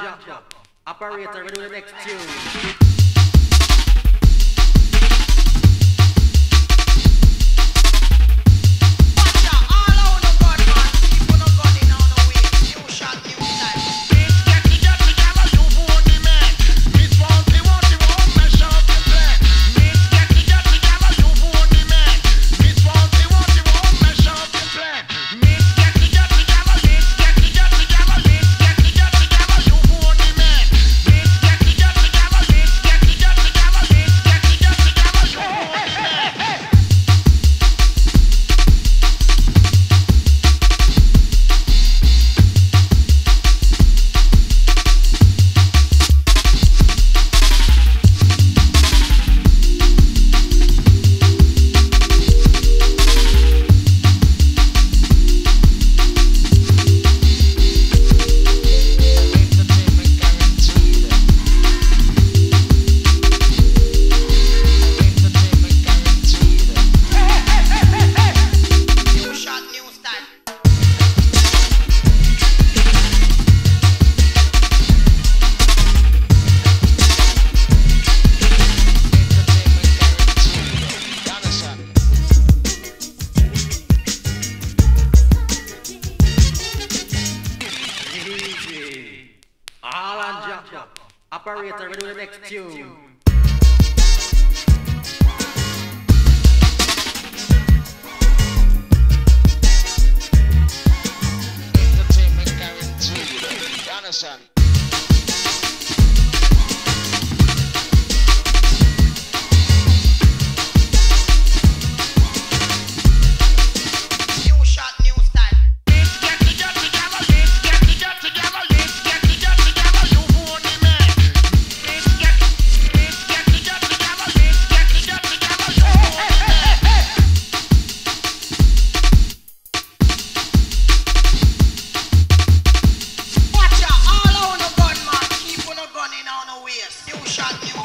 Jack. Operator, ready with the next tune. Operator, with the next tune. Understand? shot you.